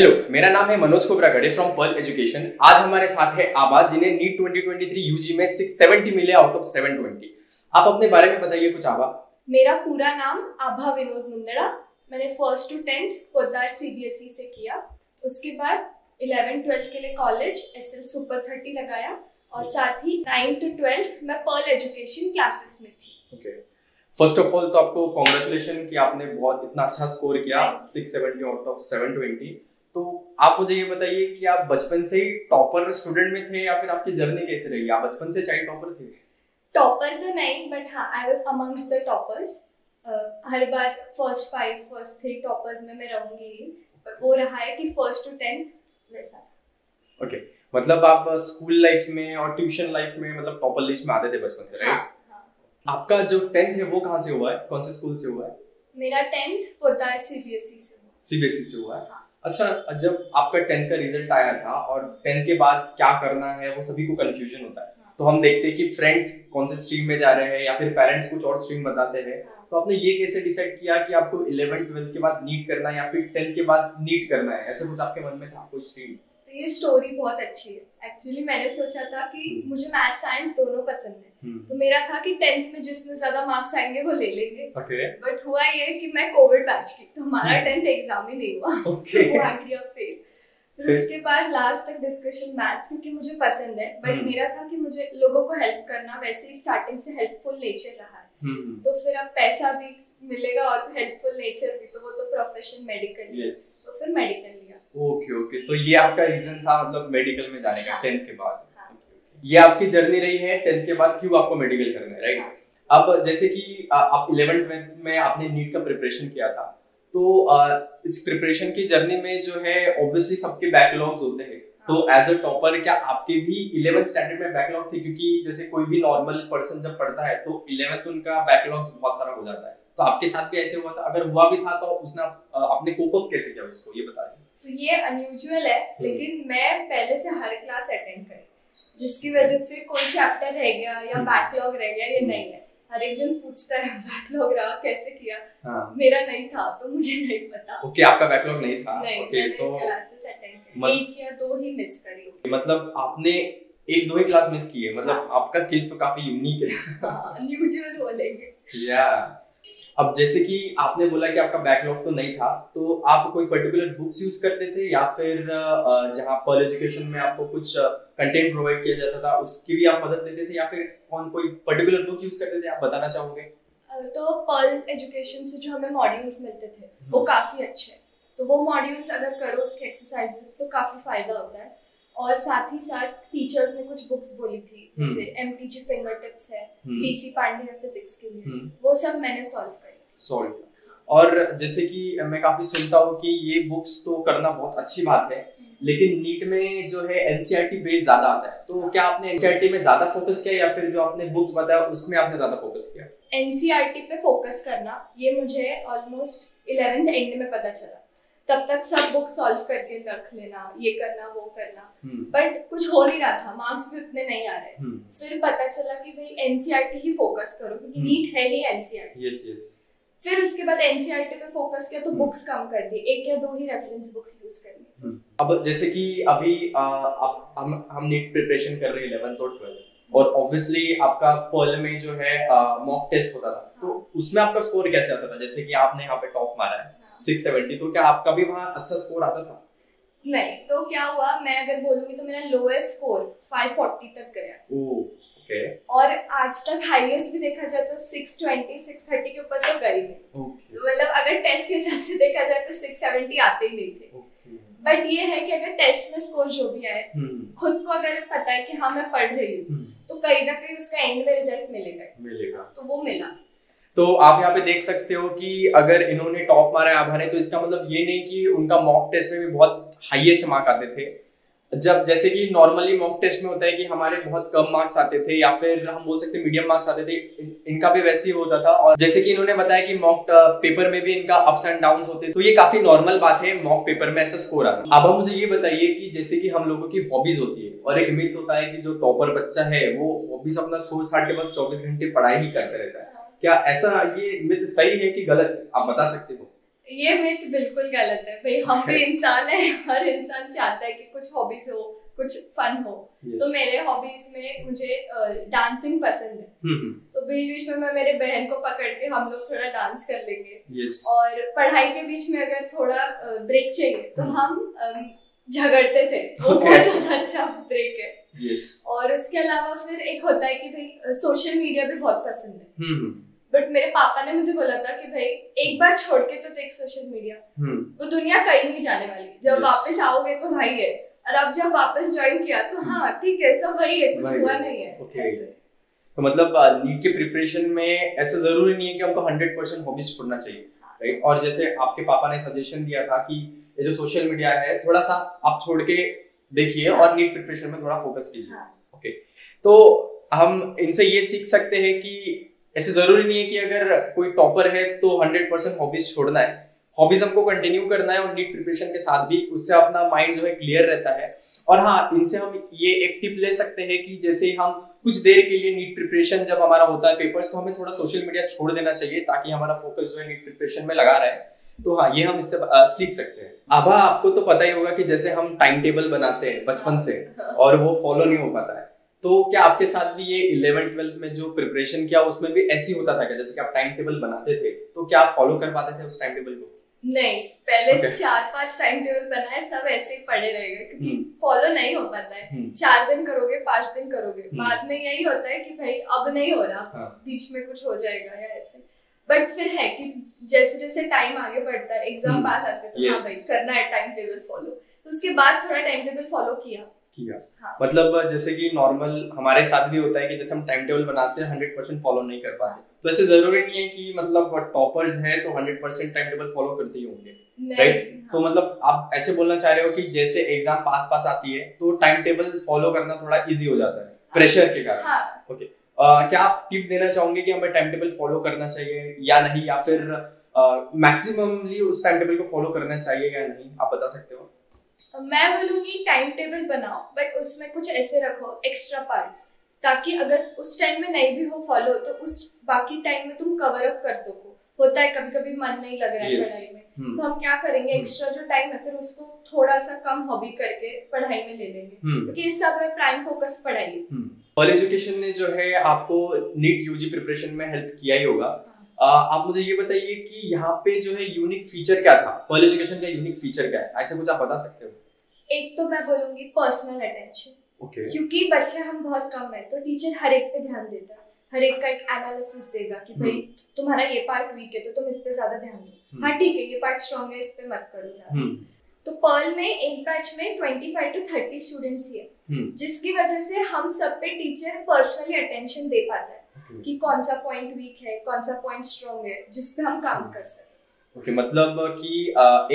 Hello मेरा नाम है Manoj Kobragade from Pearl Education आज हमारे साथ है आबाद जिन्हें नीट 2023 यूजी में 670 मिले आउट ऑफ़ 720 आप अपने बारे में बताइए कुछ आबा। मेरा पूरा नाम आभा विनोद मुंदड़ा। मैंने first to tenth Podar CBSE से किया। उसके बाद इलेवन ट्वेल्थ के लिए college S L super thirty लगाया। और साथ ही नाइन्थ टू ट्वेल्थ मैं पर्ल एजुकेशन क्लासेस में थी। ओके फ़र्स्ट ऑफ़ ऑल तो आपको कॉन्ग्रेचुलेशन कि आपने बहुत इतना अच्छा स्कोर किया 670 आउट ऑफ़ 720 तो आप मुझे ये बताइए कि आप बचपन से ही टॉपर स्टूडेंट में थे या फिर आपकी जर्नी कैसे रही? आप बचपन से चाइल्ड टॉपर थे? टॉपर तो नहीं बट हाँ I was amongst the toppers her bar first five first three toppers में मैं रहूँगी। बट वो रहा है कि फ़र्स्ट टू टेंथ वैसा ओके okay. मतलब आप स्कूल लाइफ में और ट्यूशन लाइफ में मतलब टॉपर लिस्ट में आते थे बचपन से राइट हाँ, हाँ. आपका जो टेंथ है वो कहाँ से हुआ है? कौन से स्कूल से हुआ है? मेरा टेंथ पोदार सीबीएसई से सीबीएसई से हुआ है। हाँ. अच्छा जब आपका टेंथ का रिज़ल्ट आया था और टेंथ के बाद क्या करना है वो सभी को कंफ्यूजन होता है हाँ. तो हम देखते हैं कि फ्रेंड्स कौन से स्ट्रीम में जा रहे हैं या फिर पेरेंट्स कुछ और स्ट्रीम बताते हैं हाँ. तो आपने ये कैसे डिसाइड किया कि आपको इलेवन ट्वेल्थ के बाद नीट करना है या फिर टेंथ के बाद नीट करना है ऐसे कुछ आपके मन में था कोई स्ट्रीम तो ये स्टोरी बहुत अच्छी है। एक्चुअली मैंने सोचा था कि हम्म। मुझे मैथ साइंस दोनों पसंद है। तो मेरा था कि टेंथ में जिसमें ज़्यादा मार्क्स आएँगे वो ले लेंगे। बट हुआ ये कि मैं कोविड बैच की तो हमारा हम्म। टेंथ एग्ज़ाम ही नहीं हुआ। आइडिया फेल फिर? उसके बाद लास्ट तक डिस्कशन मैथ्स क्योंकि मुझे पसंद है। But hmm. मेरा था कि मुझे लोगों को हेल्प करना वैसे ही स्टार्टिंग से हेल्पफुल नेचर रहा है। हम्म। तो फिर अब पैसा भी मिलेगा और हेल्पफुल नेचर भी तो वो तो प्रोफेशन मेडिकल तो फिर मेडिकल ओके ओके तो ये आपका रीजन था मतलब मेडिकल में जाने का हाँ। टेंथ के बाद। हाँ। ये आपकी जर्नी रही है टेंथ के बाद क्यों आपको मेडिकल करना है राइट हाँ। अब जैसे कि आप इलेवन ट्वेल्थ में आपने नीट का प्रिपरेशन किया था तो इस प्रिपरेशन की जर्नी में जो है ऑब्वियसली सबके बैकलॉग्स होते हैं। तो एज अ टॉपर क्या आपके भी इलेवेंथ स्टैंडर्ड में बैकलॉग थे? क्योंकि जैसे कोई भी नॉर्मल पर्सन जब पढ़ता है तो इलेवेंथ उनका बैकलॉग्स बहुत सारा हो जाता है। तो आपके साथ भी ऐसे हुआ था? अगर हुआ भी था तो उसने आ, कोप अप कैसे किया उसको? ये बता दीजिए तो ये अनयूजुअल है हम्म। लेकिन मैं पहले से हर क्लास अटेंड करी। जिसकी वजह से कोई चैप्टर रह गया या हम्म। बैकलॉग रह गया ये हम्म। नहीं है। हर एक जन पूछता है बैकलॉग रहा? कैसे किया? हाँ। मेरा नहीं था तो मुझे नहीं पता। ओके आपका बैकलॉग नहीं था? नहीं ओके मैंने तो क्लासेस अटेंड मत- एक या दो ही मिस करी होगी। मतलब आपने एक दो ही क्लास मिस की है मतलब हाँ। आपका केस तो काफ़ी यूनिक है। हाँ अनयूजुअल बोलेंगे या अब जैसे कि आपने बोला कि आपका बैकलॉग तो नहीं था तो आप कोई पर्टिकुलर बुक्स यूज़ करते थे या फिर जहाँ पर्ल एजुकेशन में आपको कुछ कंटेंट प्रोवाइड किया जाता था उसकी भी आप मदद लेते थे या फिर कौन कोई पर्टिकुलर बुक यूज़ करते थे आप बताना चाहोगे? तो पर्ल एजुकेशन से जो हमें मॉड्यूल्स मिलते थे वो हम्म। काफ़ी अच्छे हैं। तो वो मॉड्यूल्स अगर करो उसके एक्सरसाइजेस तो काफ़ी फ़ायदा होता है। और साथ ही साथ टीचर्स ने कुछ बुक्स बोली थी हम्म। जैसे M T G finger tips है हम्म, डीसी पांडे है फिजिक्स के लिए हम्म, वो सब मैंने सॉल्व करी थी। सॉरी और जैसे कि मैं काफ़ी सुनता हूँ कि ये बुक्स तो करना बहुत अच्छी बात है लेकिन नीट में जो है एनसीईआरटी बेस ज़्यादा आता है। तो क्या आपने एनसीईआरटी में ज़्यादा फोकस किया या फिर जो आपने बुक्स बताया उसमें आपने ज़्यादा फोकस किया? एनसीईआरटी पे फोकस करना ये मुझे ऑलमोस्ट इलेवेंथ एंड में पता चला। तब तक सब बुक सॉल्व करके रख लेना ये करना वो करना। हम्म, बट कुछ हो नहीं रहा था मार्क्स भी उतने नहीं आ रहे। हम्म, फिर पता चला कि भाई एनसीईआरटी ही फोकस करो क्योंकि हम्म। नीट है ही एनसीईआरटी यस यस फिर उसके बाद एनसीईआरटी पे फोकस किया तो हम्म। बुक्स कम कर दी एक या दो ही रेफरेंस बुक्स यूज़ कर ली अब जैसे कि अभी आ, आप हम हम नीट प्रिपरेशन कर रहे हैं इलेवेंथ और ट्वेल्थ और ऑब्वियसली आपका पर्ल में जो है मॉक टेस्ट होता था। तो उसमें आपका स्कोर कैसे आता था? जैसे कि आपने यहाँ पे टॉप मारा है हाँ। सिक्स सेवेंटी तो क्या आपका भी वहाँ अच्छा स्कोर आता था? नहीं तो क्या हुआ मैं अगर बोलूँगी तो मेरा लोएस्ट स्कोर 540 तक गया। Oh okay. और आज तक हाईएस्ट भी देखा जाए तो 620 630 के ऊपर तो गई नहीं ओके। मतलब अगर टेस्ट के हिसाब से देखा जाए तो 670 आते ही नहीं थे। ओके। बट ये है कि अगर टेस्ट में स्कोर जो भी आए हम्म। खुद को अगर पता है कि हाँ मैं पढ़ रही हूँ हम्म, तो कहीं ना कहीं उसका एंड में रिज़ल्ट मिलेगा। मिलेगा। तो वो मिला। तो आप यहाँ पे देख सकते हो कि अगर इन्होंने टॉप मारा है आभा ने तो इसका मतलब ये नहीं कि उनका मॉक टेस्ट में भी बहुत हाईएस्ट मार्क आते थे। जब जैसे कि नॉर्मली मॉक टेस्ट में होता है कि हमारे बहुत कम मार्क्स आते थे या फिर हम बोल सकते मीडियम मार्क्स आते थे इन, इनका भी वैसे ही होता था। और जैसे कि इन्होंने बताया कि मॉक पेपर में भी इनका अप्स एंड डाउन होते तो ये काफ़ी नॉर्मल बात है मॉक पेपर में ऐसा स्कोर आना। अब हम मुझे ये बताइए कि जैसे कि हम लोगों की हॉबीज होती है और एक मिथ होता है कि जो टॉपर बच्चा है वो हॉबीज अपना छोड़ छाड़ के बस चौबीस घंटे पढ़ाई ही करता रहता है। क्या ऐसा ये मिथ सही है कि गलत है आप बता सकते हो ये मिथ बिल्कुल गलत है भाई हम भी इंसान है हर इंसान चाहता है कि कुछ हॉबीज हो कुछ फन हो yes. तो मेरे हॉबीज में मुझे डांसिंग पसंद है हम्म, हम्म। तो बीच बीच में मैं मेरे बहन को पकड़ के हम लोग थोड़ा डांस कर लेंगे yes. और पढ़ाई के बीच में अगर थोड़ा ब्रेक चाहिए तो हम्म। हम झगड़ते थे वो okay. बहुत ज़्यादा अच्छा ब्रेक है yes. और उसके अलावा फिर एक होता है कि भाई सोशल मीडिया भी बहुत पसंद है बट मेरे पापा ने मुझे बोला था कि भाई एक बार छोड़ के तो देख सोशल मीडिया वो दुनिया कहीं नहीं जाने वाली। जब वापस आओगे तो भाई है। और अब जब वापस ज्वाइन किया तो हाँ ठीक है सब वही है कुछ हुआ नहीं है। Okay. तो मतलब नीट के प्रिपरेशन में ऐसा ज़रूरी नहीं है कि हमको हंड्रेड परसेंट हॉबीज छोड़ना चाहिए राइट। और जैसे आपके पापा ने सजेशन दिया था कि ये जो सोशल मीडिया है थोड़ा सा आप छोड़ के देखिए हाँ। और नीट प्रिपरेशन में थोड़ा फोकस कीजिए। ओके हाँ। तो हम इनसे ये सीख सकते हैं कि ऐसे ज़रूरी नहीं है कि अगर कोई टॉपर है तो हंड्रेड परसेंट हॉबीज छोड़ना है। हॉबीज हमको कंटिन्यू करना है और नीट प्रिपरेशन के साथ भी उससे अपना माइंड जो है क्लियर रहता है। और हाँ इनसे हम ये एक टिप ले सकते हैं कि जैसे हम कुछ देर के लिए नीट प्रिपरेशन जब हमारा होता है पेपर्स तो हमें थोड़ा सोशल मीडिया छोड़ देना चाहिए ताकि हमारा फोकस जो है नीट प्रिपरेशन में लगा रहे। तो हाँ ये हम इससे सीख सकते हैं। आभा आपको तो पता ही होगा कि जैसे हम टाइम टेबल बनाते हैं बचपन से और वो फॉलो नहीं हो पाता है। तो क्या आपके साथ भी ये इलेवन ट्वेल्थ में जो प्रिपरेशन किया उसमें भी ऐसी होता था क्या जैसे कि आप टाइम टेबल बनाते थे तो क्या आप फॉलो कर पाते थे उस टाइम टेबल को नहीं पहले okay. चार पाँच टाइम टेबल बनाए सब ऐसे ही पड़े रहेंगे क्योंकि फॉलो हम्म। नहीं हो पाता है हम्म। चार दिन करोगे पाँच दिन करोगे हम्म। बाद में यही होता है कि भाई अब नहीं हो रहा हाँ. बीच में कुछ हो जाएगा या ऐसे बट फिर है कि जैसे जैसे टाइम आगे बढ़ता है एग्ज़ाम पास आते तो हाँ भाई करना है टाइम टेबल फॉलो तो उसके बाद थोड़ा टाइम टेबल फॉलो किया किया हाँ. मतलब जैसे कि नॉर्मल हमारे साथ भी होता है कि जैसे हम टाइम टेबल बनाते हैं हंड्रेड परसेंट फॉलो नहीं कर पाते तो ऐसे ज़रूरी नहीं है कि मतलब टॉपर्स है तो hundred percent time table follow करते ही होंगे राइट हाँ. तो मतलब आप ऐसे बोलना चाह रहे हो कि जैसे एग्ज़ाम पास पास आती है तो टाइम टेबल फॉलो करना थोड़ा इजी हो जाता है प्रेशर। के कारण हाँ. ओके uh, क्या आप टिप देना चाहोगे कि हमें टाइम टेबल फॉलो करना चाहिए या नहीं या फिर मैक्सिममली उस टाइम टेबल को फॉलो करना चाहिए या नहीं आप बता सकते हो मैं बोलूँगी टाइम टेबल बनाओ बट उसमें कुछ ऐसे रखो एक्स्ट्रा पार्ट्स ताकि अगर उस टाइम में नहीं भी हो फॉलो तो उस बाकी टाइम में तुम कवर अप कर सको होता है कभी कभी मन नहीं लग रहा है yes. पढ़ाई में hmm. तो हम क्या करेंगे एक्स्ट्रा hmm. जो टाइम है फिर उसको थोड़ा सा कम हॉबी करके पढ़ाई में ले लेंगे hmm. क्योंकि इस सब में प्राइम फोकस पढ़ाई है एजुकेशन ने जो है आपको नीट यूजी प्रिपरेशन में हेल्प किया ही होगा आप मुझे ये बताइए कि यहाँ पे जो है यूनिक फीचर क्या था? फॉल एजुकेशन का यूनिक फीचर क्या है? ऐसे कुछ आप बता सकते हो? एक तो मैं बोलूँगी पर्सनल अटेंशन okay. क्योंकि बच्चे हम बहुत कम है तो टीचर हर एक पे ध्यान देता है। हर एक का एक एनालिसिस देगा कि भाई हम्म। तुम्हारा ये पार्ट वीक है तो तुम इस पे ज़्यादा ध्यान दो। हम्म। हाँ ठीक है ये पार्ट स्ट्रॉन्ग है इस पे मत करो ज़्यादा। हम्म। तो पर्ल में एक बैच में twenty five to thirty students ही। है जिसकी वजह से हम सब पे टीचर पर्सनली अटेंशन दे पाता है। कि कौन सा पॉइंट वीक है कौन सा पॉइंट स्ट्रॉन्ग है जिसपे हम काम कर सके। ओके okay, मतलब कि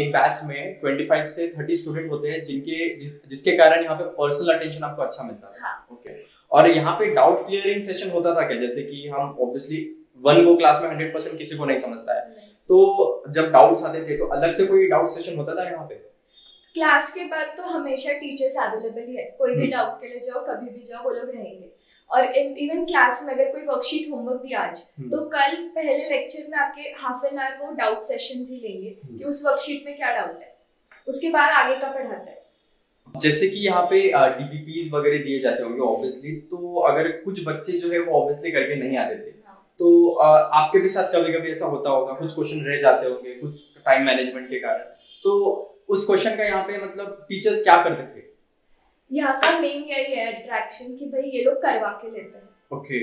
एक बैच में 25 से 30 स्टूडेंट होते हैं जिनके जिस जिसके कारण यहाँ पे पर्सनल अटेंशन आपको अच्छा मिलता है हाँ. Okay okay. और यहाँ पे डाउट क्लियरिंग सेशन होता था क्या? जैसे कि हम ऑब्वियसली वन गो क्लास में 100 परसेंट किसी को नहीं समझता है। तो जब डाउट्स आते थे तो अलग से कोई डाउट सेशन होता था यहाँ पे? क्लास के बाद तो हमेशा टीचर्स अवेलेबल ही है। कोई भी डाउट हम्म। के लिए जाओ कभी भी जाओ वो लोग रहेंगे। और इवन क्लास में अगर कोई वर्कशीट होमवर्क भी आज हम्म। तो कल पहले लेक्चर में आपके हाफ़ एन आवर वो डाउट सेशन ही लेंगे हम्म। कि उस वर्कशीट में क्या डाउट है उसके बाद आगे का पढ़ाता है जैसे कि यहाँ पे डीपीपीज वगैरह दिए जाते होंगे ऑब्वियसली तो अगर कुछ बच्चे जो है वो ऑब्वियसली करके नहीं आते थे हाँ। तो आपके भी साथ कभी कभी ऐसा होता होगा कुछ क्वेश्चन रह जाते होंगे कुछ टाइम मैनेजमेंट के कारण तो उस क्वेश्चन का यहाँ पे मतलब टीचर्स क्या करते थे यहाँ का मेन यही है अट्रैक्शन कि भाई ये लोग करवा के लेते हैं ओके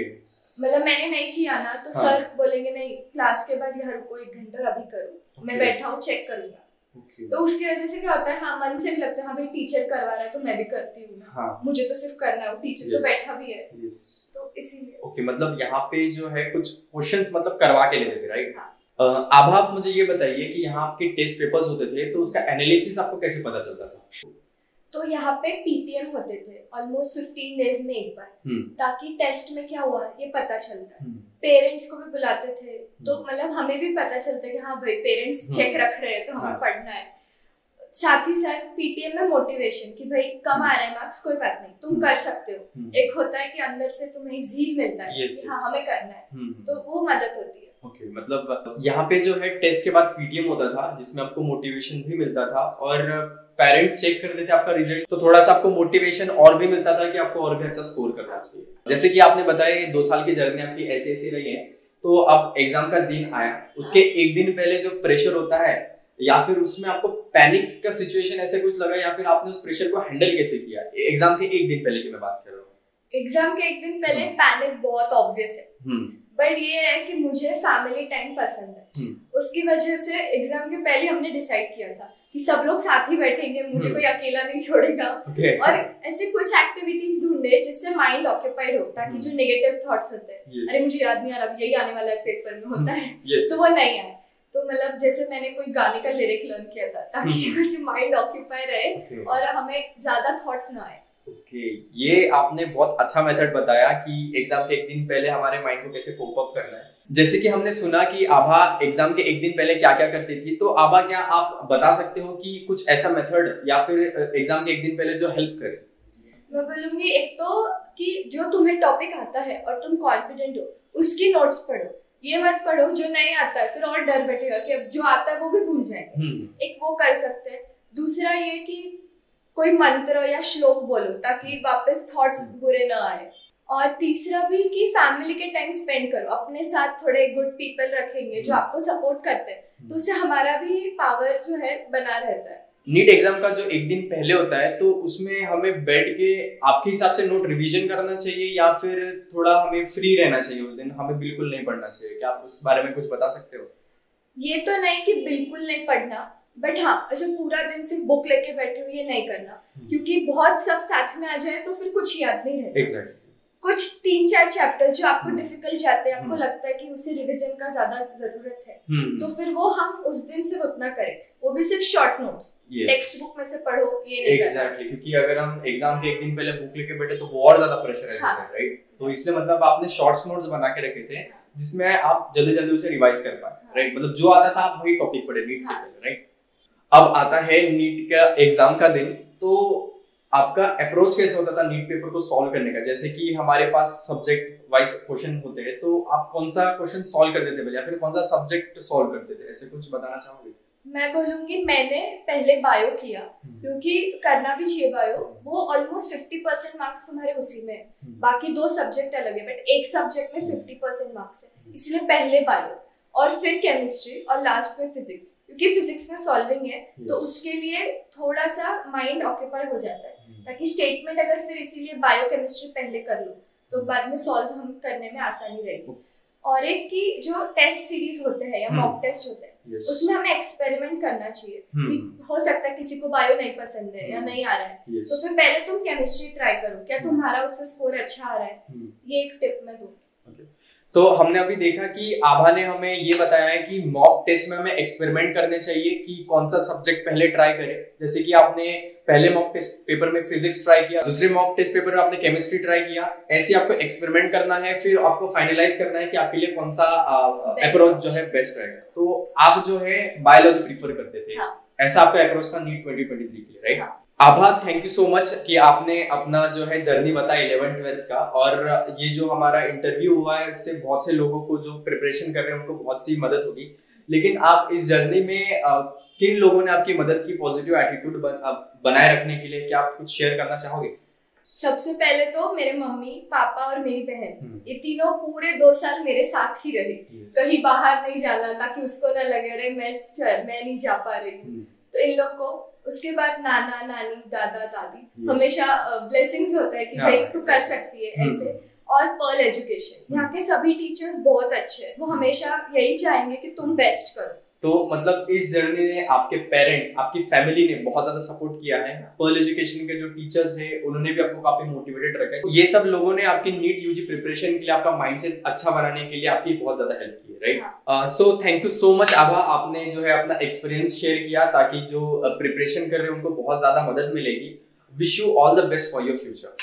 मतलब मैंने नहीं किया ना तो हाँ. सर बोलेंगे नहीं क्लास के बाद यहाँ रुको एक घंटा अभी करो okay. मैं बैठा हूँ चेक करूँगा Okay. तो उसकी वजह से क्या होता है हाँ मन से भी लगता है हाँ भाई टीचर करवा रहा है तो मैं भी करती हूँ हाँ. मुझे तो सिर्फ़ करना है टीचर तो yes. तो बैठा भी है yes. तो इसीलिए ओके okay, मतलब यहाँ पे जो है कुछ क्वेश्चंस मतलब करवा के लेते थे राइट हाँ. अब आप मुझे ये बताइए कि यहाँ आपके टेस्ट पेपर्स होते थे तो उसका एनालिसिस आपको कैसे पता चलता था तो यहाँ पे पीटीएम होते थे ऑलमोस्ट फिफ्टीन डेज़ में एक बार। हम्म। ताकि टेस्ट में क्या हुआ ये पता चलता। है पेरेंट्स हम्म। को भी बुलाते थे तो हम्म। मतलब हमें भी पता चलता है कि हाँ भाई पेरेंट्स चेक रख रहे हैं तो हमें हाँ। पढ़ना है। साथ ही साथ पीटीएम में मोटिवेशन कि भाई कम आ रहे हैं मार्क्स कोई बात नहीं तुम कर सकते हो। एक होता है कि अंदर से तुम्हें झील मिलता है yes, कि हाँ हमें करना है। तो वो मदद होती है। ओके okay, मतलब यहाँ पे जो है टेस्ट के बाद पीटीएम होता था जिसमें आपको मोटिवेशन भी मिलता था और पेरेंट्स चेक करते थे आपका रिज़ल्ट तो थोड़ा सा आपको मोटिवेशन और भी मिलता था कि आपको और भी अच्छा स्कोर करना चाहिए जैसे कि आपने बताया दो साल की जर्नी आपकी ऐसी ऐसी रही है तो अब एग्ज़ाम का दिन आया उसके एक दिन पहले जो प्रेशर होता है या फिर उसमें आपको पैनिक का सिचुएशन ऐसे कुछ लगा या फिर आपने उस प्रेशर को हैंडल कैसे किया एग्ज़ाम के एक दिन पहले की मैं बात कर रहा हूँ एग्ज़ाम के एक दिन पहले पैनिक हम्म। बहुत ऑब्वियस है बट हम्म। ये है कि मुझे फैमिली टाइम पसंद है हम्म। उसकी वजह से एग्ज़ाम के पहले हमने डिसाइड किया था कि सब लोग साथ ही बैठेंगे मुझे कोई अकेला नहीं छोड़ेगा okay. और ऐसे कुछ एक्टिविटीज़ ढूंढे जिससे माइंड ऑक्यूपाइड हो ताकि जो नेगेटिव थॉट्स होते हैं yes. अरे मुझे याद नहीं आ रहा यही आने वाला है पेपर में होता है yes. तो वो नहीं आए तो मतलब जैसे मैंने कोई गाने का लिरिक लर्न किया था ताकि हम्म। कुछ माइंड ऑक्यूपाई रहे और हमें ज़्यादा थॉट्स ना आए ओके okay. ये आपने बहुत अच्छा मेथड बताया कि एग्ज़ाम के एक दिन पहले हमारे माइंड को कैसे कोप अप करना है जैसे कि हमने सुना कि आभा एग्ज़ाम के एक दिन पहले क्या क्या करती थी तो आभा क्या आप बता सकते हो कि कुछ ऐसा मेथड या फिर एग्ज़ाम के एक दिन पहले जो हेल्प करे? मैं बोलूँगी एक तो कि जो तुम्हें टॉपिक आता है और तुम कॉन्फिडेंट हो उसकी नोट्स पढ़ो। ये मत पढ़ो जो नहीं आता है फिर और डर बैठेगा कि अब जो आता है वो भी भूल जाएँगे। हम्म। एक वो कर सकते हैं। दूसरा ये कि कोई मंत्र या श्लोक बोलो ताकि वापस थॉट्स बुरे ना आए। और तीसरा भी कि फैमिली के टाइम स्पेंड करो। अपने साथ थोड़े गुड पीपल रखेंगे जो। आपको सपोर्ट करते हैं। तो उससे हमारा भी पावर जो है बना रहता है। नीट एग्ज़ाम का जो एक दिन पहले होता है तो उसमें हमें बैठ के आपके हिसाब से नोट रिवीजन करना चाहिए या फिर थोड़ा हमें फ्री रहना चाहिए उस दिन? हमें बिल्कुल नहीं पढ़ना चाहिए। क्या आप उस बारे में कुछ बता सकते हो? ये तो नहीं कि बिल्कुल नहीं पढ़ना बट हाँ ऐसे पूरा दिन सिर्फ़ बुक लेके बैठे हुए ये नहीं करना। हम्म। क्योंकि बहुत सब साथ में आ जाए तो फिर कुछ याद नहीं रहता। Exactly. कुछ तीन चार चैप्टर्स जो आपको डिफ़िकल्ट हम्म। जाते हैं आपको हम्म। लगता है कि उसे रिवीजन का ज़्यादा ज़रूरत है हम्म। तो फिर वो हम उस दिन से उतना करें वो भी सिर्फ़ शॉर्ट नोट्स टेक्स्ट बुक में से पढ़ो ये नहीं एग्जैक्टली क्योंकि अगर हम एग्ज़ाम के एक दिन पहले बुक लेके बैठे तो वो और ज़्यादा प्रेशर है हाँ. राइट तो इसलिए मतलब आपने शॉर्ट्स नोट्स बना के रखे थे जिसमें आप जल्दी जल्दी उसे रिवाइज कर पाए राइट हाँ। मतलब जो आता था आप वही टॉपिक पढ़े नीट के हाँ। पहले राइट अब आता है नीट का एग्ज़ाम का दिन तो आपका अप्रोच कैसे होता था नीट पेपर को सॉल्व करने का? जैसे कि हमारे पास सब्जेक्ट वाइज क्वेश्चन होते हैं तो आप कौन सा क्वेश्चन सॉल्व करते थे या फिर कौन सा सब्जेक्ट सॉल्व करते थे? ऐसे कुछ बताना चाहोगे? मैं बोलूँगी मैंने पहले बायो किया हम्म। क्योंकि करना भी चाहिए बायो वो ऑलमोस्ट फिफ्टी परसेंट मार्क्स तुम्हारे उसी में हम्म। बाकी दो सब्जेक्ट अलग है बट एक सब्जेक्ट में फिफ्टी परसेंट मार्क्स है। इसलिए पहले बायो और फिर केमिस्ट्री और लास्ट में फिजिक्स क्योंकि फिजिक्स में सॉल्विंग है yes. तो उसके लिए थोड़ा सा माइंड ऑक्यूपाई हो जाता है hmm. ताकि स्टेटमेंट अगर फिर इसीलिए बायोकेमिस्ट्री पहले कर लो तो hmm. बाद में सॉल्व हम करने में आसानी रहेगी और एक की जो टेस्ट सीरीज़ होते हैं या मॉक hmm. टेस्ट होते हैं Yes. उसमें हमें एक्सपेरिमेंट करना चाहिए hmm. कि हो सकता है किसी को बायो नहीं पसंद है hmm. या नहीं आ रहा है yes. तो फिर पहले तुम केमिस्ट्री ट्राई करो क्या hmm. तुम्हारा उससे स्कोर अच्छा आ रहा है. ये एक टिप मैं okay. तो हमने अभी देखा कि आभा ने हमें ये बताया है कि मॉक टेस्ट में हमें एक्सपेरिमेंट करने चाहिए कि कौन सा सब्जेक्ट पहले ट्राई करें। जैसे कि आपने पहले मॉक टेस्ट पेपर में फिजिक्स ट्राई किया दूसरे मॉक टेस्ट पेपर में आपने केमिस्ट्री ट्राई किया। ऐसे आपको एक्सपेरिमेंट करना है फिर आपको फाइनलाइज करना है कि आपके लिए कौन सा अप्रोच जो है बेस्ट रहेगा। तो आप जो है बायोलॉजी प्रीफर करते थे। हाँ. ऐसा आपका अप्रोच था नीट 2023 के लिए राइट हाँ. Abha thank you so much कि आपने अपना जो है जर्नी बताई इलेवन ट्वेल्थ का। और ये जो हमारा इंटरव्यू हुआ है इससे बहुत से लोगों को जो प्रिपरेशन कर रहे हैं उनको बहुत सी मदद होगी। लेकिन आप इस जर्नी में किन लोगों ने आपकी मदद की पॉजिटिव एटीट्यूड बनाए रखने के लिए क्या आप कुछ शेयर करना चाहोगे? सबसे पहले तो मेरे मम्मी पापा और मेरी बहन हम्म। ये तीनों पूरे दो साल मेरे साथ ही रहे। कहीं बाहर नहीं जाना ताकि उसको ना लगे रहे मैं मैं नहीं जा पा रही हूँ। हम्म। तो इन लोग को उसके बाद नाना नानी दादा दादी yes. हमेशा ब्लेसिंग्स होता है कि भाई तू कर सकती है hmm. ऐसे और पर्ल एजुकेशन यहाँ के सभी टीचर्स बहुत अच्छे हैं वो. हमेशा यही चाहेंगे कि तुम बेस्ट करो तो मतलब इस जर्नी ने आपके पेरेंट्स आपकी फैमिली ने बहुत ज़्यादा सपोर्ट किया है। पर्ल एजुकेशन के जो टीचर्स है उन्होंने भी आपको काफ़ी मोटिवेटेड रखा है। ये सब लोगों ने आपकी नीट यूजी प्रिपरेशन के लिए आपका माइंडसेट अच्छा बनाने के लिए आपकी बहुत ज़्यादा हेल्प की है right so thank you so much Abha आपने जो है अपना एक्सपीरियंस शेयर किया ताकि जो प्रिपरेशन कर रहे हैं उनको बहुत ज़्यादा मदद मिलेगी। Wish you all the best for your future